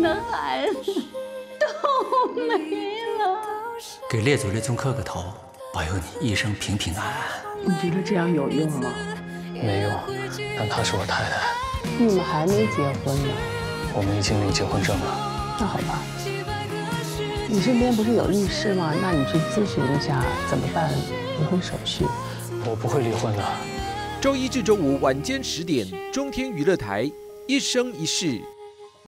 的孩子都没了。给列祖列宗磕个头，保佑你一生平平安安。你觉得这样有用吗？没用，但她是我太太。你们还没结婚呢。我们已经领结婚证了。那好吧。你身边不是有律师吗？那你去咨询一下，怎么办离婚手续？我不会离婚的。周一至周五晚间十点，中天娱乐台《一生一世》。